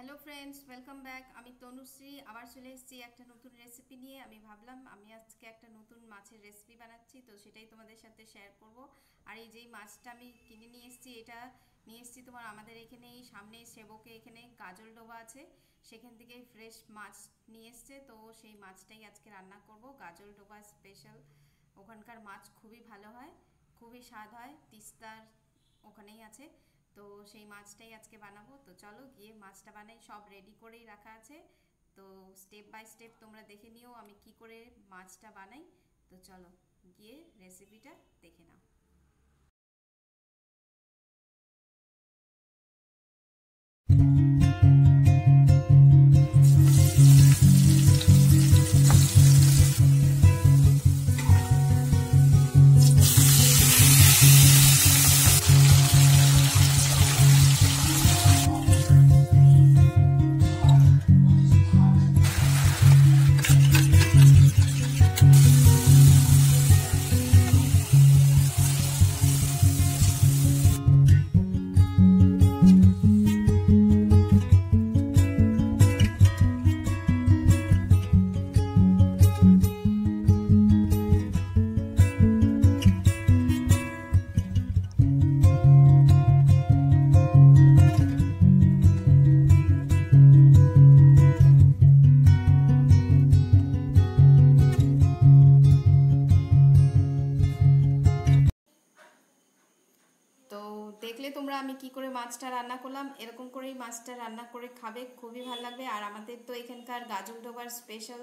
Hello friends welcome back আমি তনুশ্রী। আবার চলে এসেছি একটা নতুন রেসিপি নিয়ে। আমি ভাবলাম, আমি আজকে একটা নতুন মাছের রেসিপি বানাচ্ছি, তো সেটাই তোমাদের সাথে শেয়ার করব। আর এই যেই মাছটা আমি কিনে নিয়ে এসেছি, এটা নিয়ে এসেছি তোমার আমাদের এখানে এই সামনে সেবকে এখানে কাজল ডোবা আছে। সেখান থেকে ফ্রেশ মাছ নিয়ে এসছে, তো সেই মাছটাই আজকে রান্না করব। গাজল ডোবা স্পেশাল ওখানকার মাছ খুবই ভালো হয়, খুবই স্বাদ হয়, তিস্তার ওখানেই আছে। তো সেই মাছটাই আজকে বানাবো। তো চলো গিয়ে মাছটা বানাই, সব রেডি করেই রাখা আছে। তো স্টেপ বাই স্টেপ তোমরা দেখে নিও আমি কি করে মাছটা বানাই। তো চলো গিয়ে রেসিপিটা দেখে নাও। দেখলে তোমরা আমি কি করে মাছটা রান্না করলাম, এরকম করেই মাছটা রান্না করে খাবে, খুবই ভালো লাগবে। আর আমাদের তো এখানকার গাজল ডোবার স্পেশাল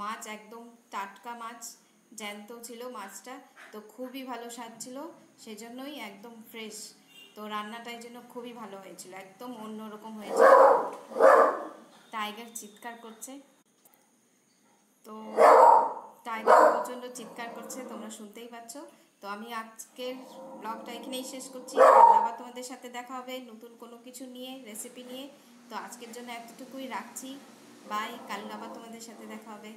মাছ, একদম টাটকা মাছ জ্যান্ত ছিল মাছটা, তো খুবই ভালো স্বাদ ছিল, সেজন্যই একদম ফ্রেশ তো রান্নাটার জন্য খুবই ভালো হয়েছিল, একদম অন্যরকম হয়েছিল টাইগার চিৎকার করছে। তো টাইগার প্রচণ্ড চিৎকার করছে, তোমরা শুনতেই পাচ্ছ। তো আমি আজকের ব্লগটা এখানেই শেষ করছি। আবার তোমাদের সাথে দেখা হবে নতুন কোনো কিছু নিয়ে রেসিপি নিয়ে। তো আজকের জন্য এতটুকুই রাখছি। বাই কাল আবার তোমাদের সাথে দেখা হবে।